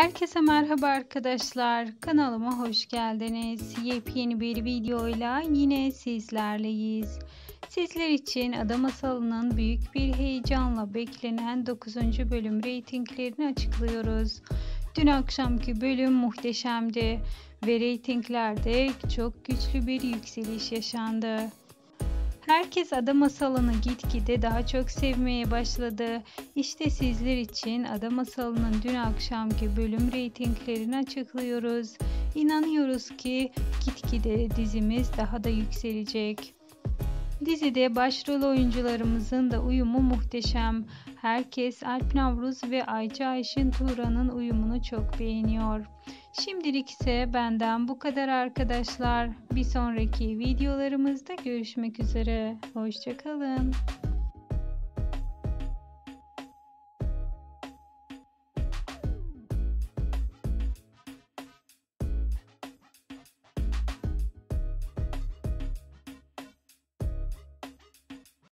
Herkese merhaba arkadaşlar. Kanalıma hoş geldiniz. Yepyeni bir videoyla yine sizlerleyiz. Sizler için Ada Masalı'nın büyük bir heyecanla beklenen 9. bölüm reytinglerini açıklıyoruz. Dün akşamki bölüm muhteşemdi ve reytinglerde çok güçlü bir yükseliş yaşandı. Herkes ada masalını gitgide daha çok sevmeye başladı. İşte sizler için ada masalının dün akşamki bölüm reytinglerini açıklıyoruz. İnanıyoruz ki gitgide dizimiz daha da yükselecek. Dizide başrol oyuncularımızın da uyumu muhteşem. Herkes Alp Navruz ve Ayça Ayşin Turan'ın uyumunu çok beğeniyor. Şimdilik ise benden bu kadar arkadaşlar. Bir sonraki videolarımızda görüşmek üzere. Hoşçakalın.